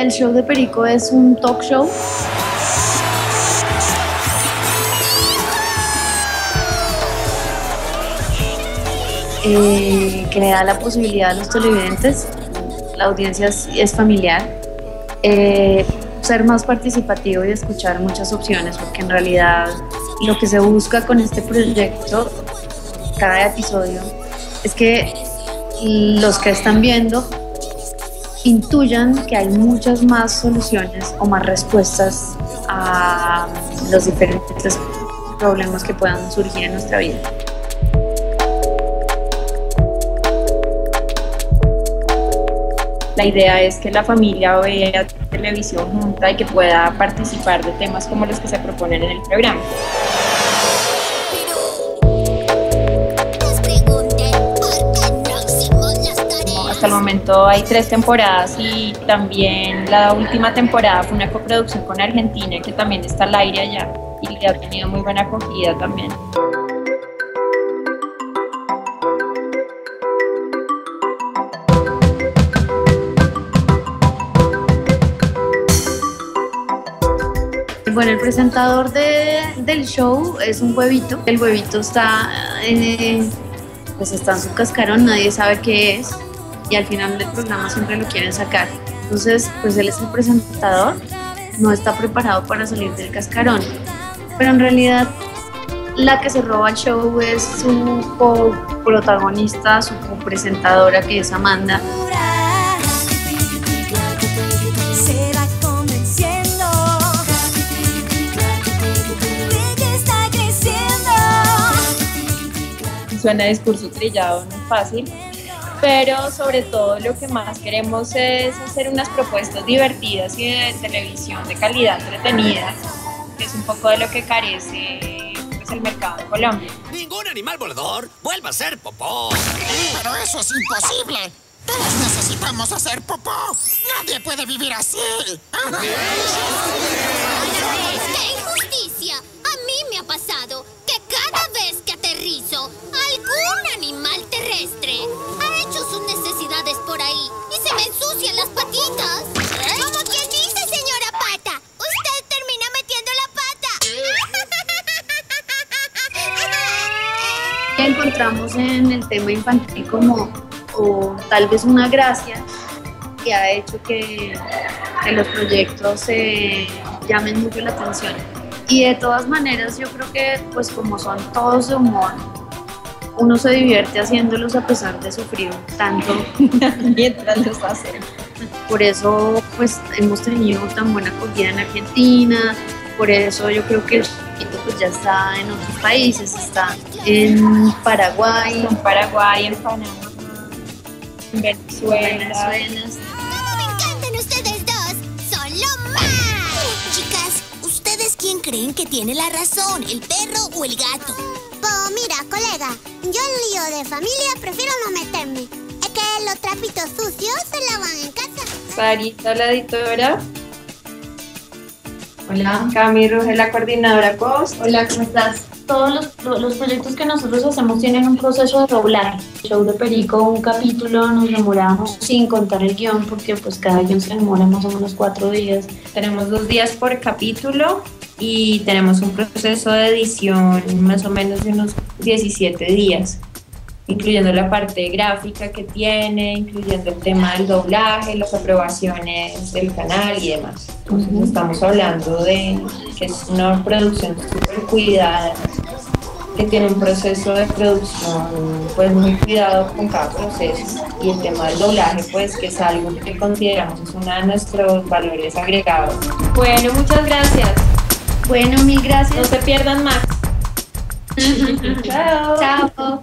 El show de Perico es un talk show. Eh, que le da la posibilidad a los televidentes, la audiencia es, familiar, eh, ser más participativo y escuchar muchas opciones, porque en realidad lo que se busca con este proyecto, cada episodio, es que los que están viendo intuyan que hay muchas más soluciones o más respuestas a los diferentes problemas que puedan surgir en nuestra vida. La idea es que la familia vea televisión junta y que pueda participar de temas como los que se proponen en el programa. El momento hay tres temporadas y también la última temporada fue una coproducción con Argentina que también está al aire allá y ha tenido muy buena acogida también. Bueno, el presentador del show es un huevito. El huevito está en, pues está en su cascarón, nadie sabe qué es y al final del programa siempre lo quieren sacar. Entonces, pues él es el presentador, no está preparado para salir del cascarón. Pero en realidad la que se roba el show es su protagonista, su presentadora que es Amanda. Suena discurso trillado, no es fácil, pero sobre todo lo que más queremos es hacer unas propuestas divertidas y de televisión de calidad entretenida, que es un poco de lo que carece pues, el mercado de Colombia. Ningún animal volador vuelva a ser popó. Pero eso es imposible. Todos necesitamos hacer popó. Nadie puede vivir así. Encontramos en el tema infantil como o tal vez una gracia que ha hecho que, que los proyectos se llamen mucho la atención. Y de todas maneras yo creo que pues como son todos de humor, uno se divierte haciéndolos a pesar de sufrir tanto mientras los hace. Por eso pues hemos tenido tan buena acogida en Argentina, por eso yo creo que el pues ya está en otros países, está en Paraguay, en Paraguay, en Panamá, en Venezuela. ¿Cómo me encantan ustedes dos? ¡Son lo más! Chicas, ¿ustedes quién creen que tiene la razón, el perro o el gato? Pues mira, colega, yo en lío de familia prefiero no meterme. Es que los trapitos sucios se lavan en casa. Sarita, la editora. Hola. Cami Rogel, la coordinadora COS. Hola, ¿cómo estás? Todos los, los, proyectos que nosotros hacemos tienen un proceso de doblaje. show de Perico, un capítulo, nos demoramos sin contar el guion porque pues cada guion se demora más o menos cuatro días. Tenemos dos días por capítulo y tenemos un proceso de edición más o menos de unos 17 días, incluyendo la parte gráfica que tiene, incluyendo el tema del doblaje, las aprobaciones del canal y demás. Entonces estamos hablando de que es una producción súper cuidada, que tiene un proceso de producción pues muy cuidado con cada proceso y el tema del doblaje pues que es algo que consideramos es uno de nuestros valores agregados. Bueno, muchas gracias. Bueno, mil gracias. No se pierdan más. Chao. Chao.